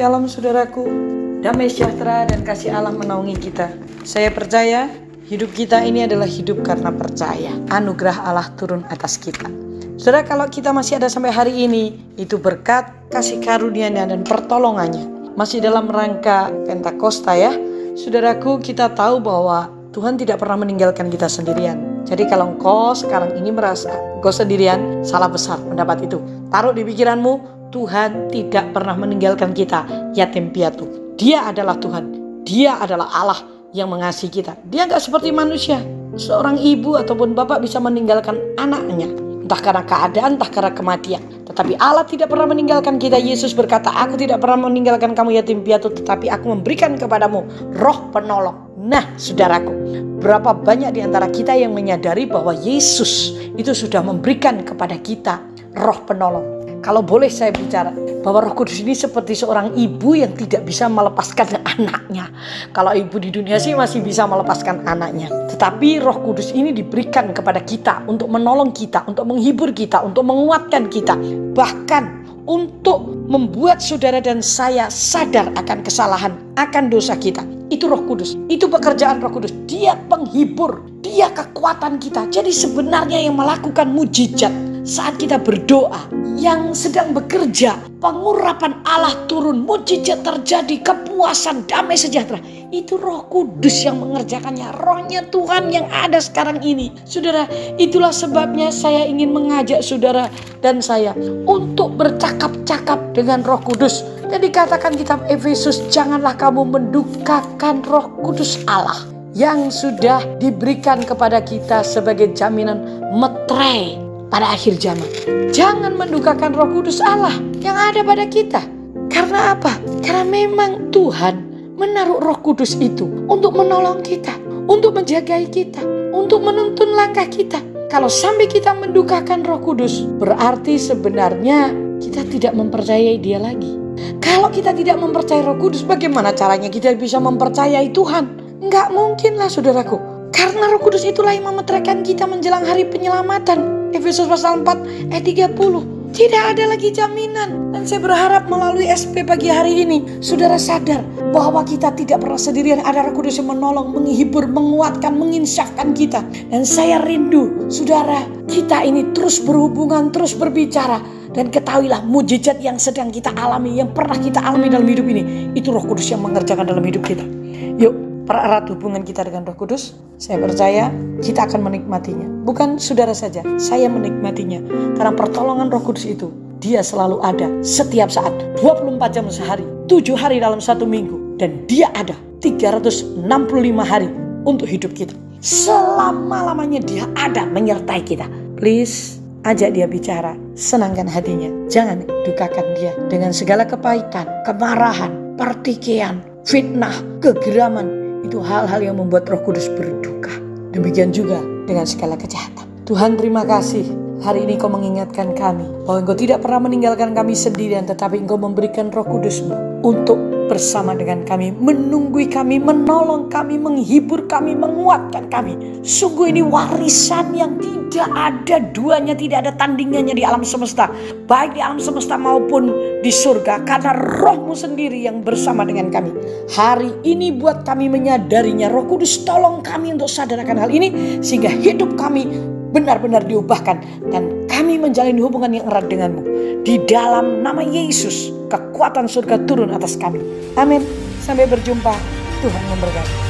Shalom saudaraku, damai sejahtera dan kasih Allah menaungi kita. Saya percaya hidup kita ini adalah hidup karena percaya. Anugerah Allah turun atas kita. Saudara kalau kita masih ada sampai hari ini, itu berkat kasih karunia dan pertolongannya. Masih dalam rangka Pentakosta ya. Saudaraku kita tahu bahwa Tuhan tidak pernah meninggalkan kita sendirian. Jadi kalau engkau sekarang ini merasa engkau sendirian, salah besar pendapat itu. Taruh di pikiranmu, Tuhan tidak pernah meninggalkan kita yatim piatu. Dia adalah Tuhan. Dia adalah Allah yang mengasihi kita. Dia nggak seperti manusia. Seorang ibu ataupun bapak bisa meninggalkan anaknya. Entah karena keadaan, entah karena kematian. Tetapi Allah tidak pernah meninggalkan kita. Yesus berkata, aku tidak pernah meninggalkan kamu yatim piatu. Tetapi aku memberikan kepadamu roh penolong. Nah, saudaraku, berapa banyak di antara kita yang menyadari bahwa Yesus itu sudah memberikan kepada kita roh penolong. Kalau boleh saya bicara bahwa Roh Kudus ini seperti seorang ibu yang tidak bisa melepaskan anaknya. Kalau ibu di dunia sih masih bisa melepaskan anaknya. Tetapi Roh Kudus ini diberikan kepada kita untuk menolong kita, untuk menghibur kita, untuk menguatkan kita. Bahkan untuk membuat saudara dan saya sadar akan kesalahan, akan dosa kita. Itu Roh Kudus, itu pekerjaan Roh Kudus. Dia penghibur, dia kekuatan kita. Jadi sebenarnya yang melakukan mujizat saat kita berdoa yang sedang bekerja, pengurapan Allah turun, mujizat terjadi, kepuasan, damai sejahtera. Itu Roh Kudus yang mengerjakannya, Rohnya Tuhan yang ada sekarang ini. Saudara, itulah sebabnya saya ingin mengajak saudara dan saya untuk bercakap-cakap dengan Roh Kudus. Dan dikatakan kitab Efesus, janganlah kamu mendukakan Roh Kudus Allah yang sudah diberikan kepada kita sebagai jaminan metre pada akhir zaman. Jangan mendukakan roh kudus Allah yang ada pada kita. Karena apa? Karena memang Tuhan menaruh roh kudus itu untuk menolong kita, untuk menjagai kita, untuk menuntun langkah kita. Kalau sampai kita mendukakan roh kudus, berarti sebenarnya kita tidak mempercayai dia lagi. Kalau kita tidak mempercayai roh kudus, bagaimana caranya kita bisa mempercayai Tuhan? Enggak mungkin lah saudaraku. Karena roh kudus itulah yang memeteraikan kita menjelang hari penyelamatan. Efesus pasal 4 ayat 30. Tidak ada lagi jaminan. Dan saya berharap melalui SP pagi hari ini, saudara sadar bahwa kita tidak pernah sendirian. Ada Roh Kudus yang menolong, menghibur, menguatkan, menginsafkan kita. Dan saya rindu, saudara, kita ini terus berhubungan, terus berbicara. Dan ketahuilah mujizat yang sedang kita alami, yang pernah kita alami dalam hidup ini. Itu Roh Kudus yang mengerjakan dalam hidup kita. Yuk, pererat hubungan kita dengan Roh Kudus, saya percaya kita akan menikmatinya. Bukan saudara saja, saya menikmatinya. Karena pertolongan Roh Kudus itu, dia selalu ada setiap saat, 24 jam sehari, 7 hari dalam satu minggu. Dan dia ada 365 hari untuk hidup kita. Selama-lamanya dia ada menyertai kita. Please, ajak dia bicara, senangkan hatinya. Jangan dukakan dia dengan segala kepahitan, kemarahan, pertikaian, fitnah, kegeraman, itu hal-hal yang membuat Roh Kudus berduka. Demikian juga dengan segala kejahatan. Tuhan terima kasih hari ini kau mengingatkan kami bahwa engkau tidak pernah meninggalkan kami sendirian tetapi engkau memberikan roh kudusmu untuk bersama dengan kami, menunggui kami, menolong kami, menghibur kami, menguatkan kami. Sungguh ini warisan yang tidak ada duanya, tidak ada tandingannya di alam semesta. Baik di alam semesta maupun di surga. Karena rohmu sendiri yang bersama dengan kami. Hari ini buat kami menyadarinya. Roh Kudus tolong kami untuk sadarkan hal ini. Sehingga hidup kami benar-benar diubahkan. Dan kami menjalin hubungan yang erat denganmu. Di dalam nama Yesus, kekuatan surga turun atas kami. Amin. Sampai berjumpa. Tuhan memberkati.